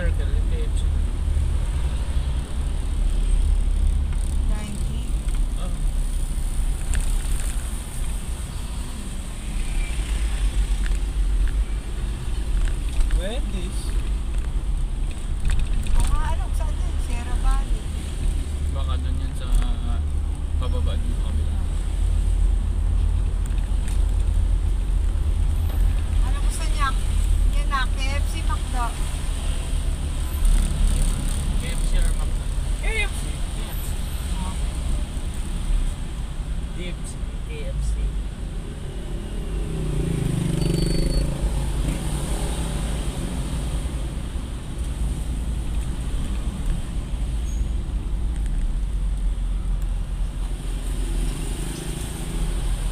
circle in the. Dibs KFC.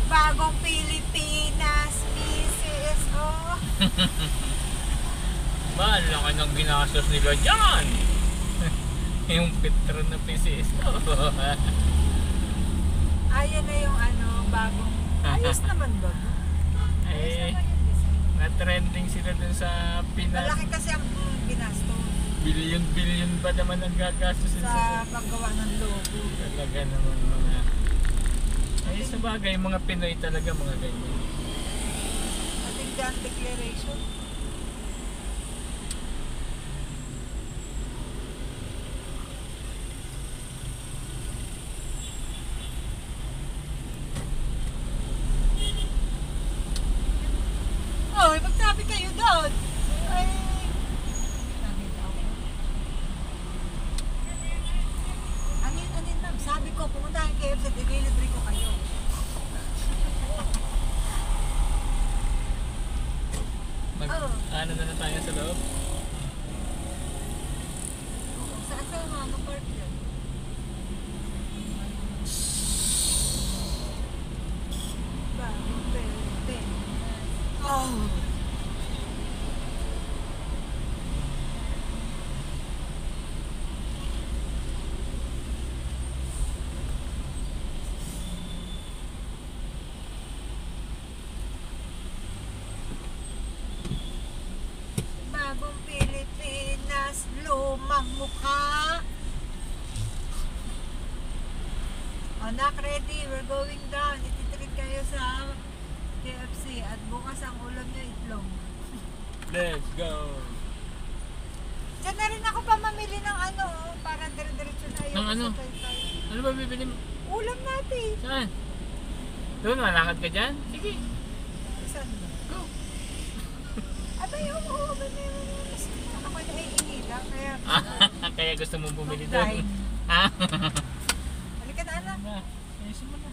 Bagong Pilipinas, PCSO. Ba, laki ng ginastos nila dyan! Yung petron na PCSO. Ayan na yung ano, bagong... Ayos naman ba? Ayos eh, naman yung design. na-trending sila dun sa Pinas. Malaki kasi ang ginastos Billion-billion ba naman ang gagastos sa sa paggawa ng logo. Talaga naman mga... Ay, sa bagay, mga Pinoy talaga mga ganyan. Ating declaration. Oh, magsabi kayo doon. Ay. Nakita ako. Anin, anin ma'am, sabi ko, pumunta kayo kayo sa delivery ko kayo. Mag, Oo. Ano na na tayo sa loob? Saan sa mga park yun? Bagong pwede. Oh! Bagong Pilipinas, lumang mukha. Anak, ready. We're going down. Ititreat kayo sa KFC at bukas ang ulam niyo itlog. Let's go! Diyan na rin ako pamamili ng ano, oh, para dire-diretso na Ng yung ano? sa taytay. Ano ba bibili mo? Ulam natin. Saan? Doon, malakad ka dyan? Sige, Saan ba? Ako lang, kaya... Kaya gusto mong bumili doon. Ah, Halika na, anak. na. Ayusin mo na.